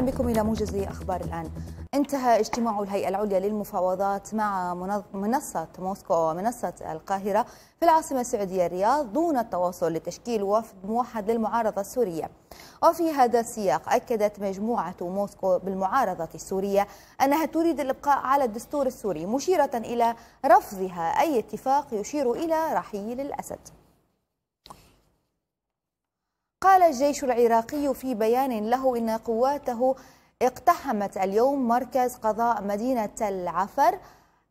بكم إلى موجز أخبار الآن. انتهى اجتماع الهيئة العليا للمفاوضات مع منصة موسكو ومنصة القاهرة في العاصمة السعودية الرياض دون التواصل لتشكيل وفد موحد للمعارضة السورية. وفي هذا السياق أكدت مجموعة موسكو بالمعارضة السورية أنها تريد الإبقاء على الدستور السوري مشيرة إلى رفضها أي اتفاق يشير إلى رحيل الأسد. قال الجيش العراقي في بيان له إن قواته اقتحمت اليوم مركز قضاء مدينة تل عفر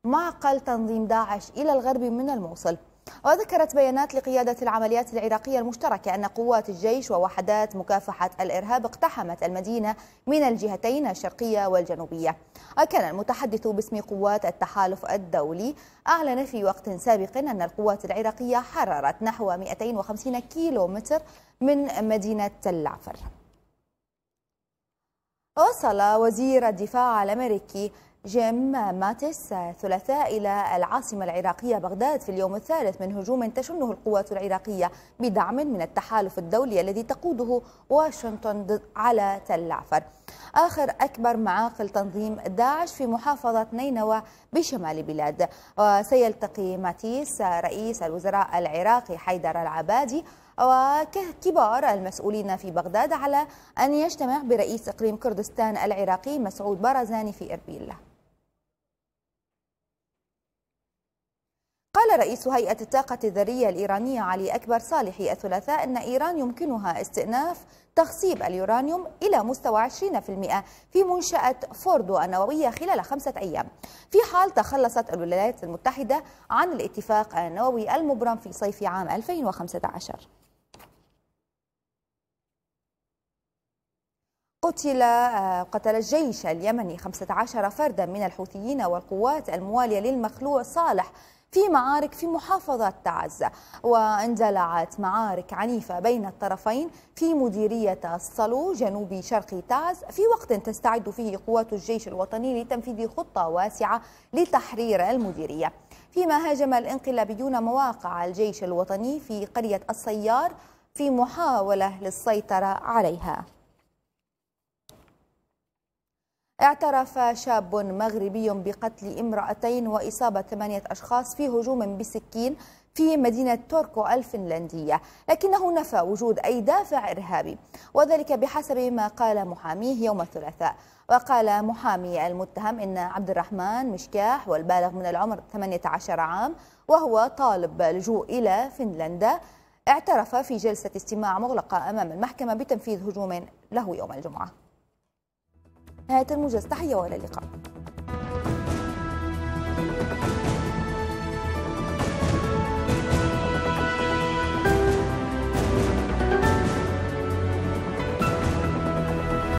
معقل تنظيم داعش إلى الغرب من الموصل. وذكرت بيانات لقيادة العمليات العراقية المشتركة أن قوات الجيش ووحدات مكافحة الإرهاب اقتحمت المدينة من الجهتين الشرقية والجنوبية. وكان المتحدث باسم قوات التحالف الدولي أعلن في وقت سابق أن القوات العراقية حررت نحو 250 كيلو متر من مدينة تل عفر. وصل وزير الدفاع الأمريكي جيم ماتيس ثلاثاء إلى العاصمة العراقية بغداد في اليوم الثالث من هجوم تشنه القوات العراقية بدعم من التحالف الدولي الذي تقوده واشنطن على تل عفر. آخر أكبر معاقل تنظيم داعش في محافظة نينوى بشمال البلاد وسيلتقي ماتيس رئيس الوزراء العراقي حيدر العبادي وكبار المسؤولين في بغداد على أن يجتمع برئيس إقليم كردستان العراقي مسعود بارزاني في إربيل. قال رئيس هيئة الطاقة الذرية الإيرانية علي أكبر صالحي الثلاثاء أن إيران يمكنها استئناف تخصيب اليورانيوم إلى مستوى 20% في منشأة فوردو النووية خلال خمسة أيام. في حال تخلصت الولايات المتحدة عن الاتفاق النووي المبرم في صيف عام 2015 قتل قتل الجيش اليمني 15 فردا من الحوثيين والقوات الموالية للمخلوع صالح في معارك في محافظة تعز. واندلعت معارك عنيفة بين الطرفين في مديرية الصلو جنوب شرق تعز. في وقت تستعد فيه قوات الجيش الوطني لتنفيذ خطة واسعة لتحرير المديرية. فيما هاجم الانقلابيون مواقع الجيش الوطني في قرية الصيار في محاولة للسيطرة عليها. اعترف شاب مغربي بقتل امرأتين وإصابة ثمانية أشخاص في هجوم بسكين في مدينة توركو ألفنلندية لكنه نفى وجود أي دافع إرهابي وذلك بحسب ما قال محاميه يوم الثلاثاء. وقال محامي المتهم إن عبد الرحمن مشكاح والبالغ من العمر 18 عام وهو طالب لجوء إلى فنلندا اعترف في جلسة استماع مغلقة أمام المحكمة بتنفيذ هجوم له يوم الجمعة. نهاية الموجز تحية وإلى اللقاء.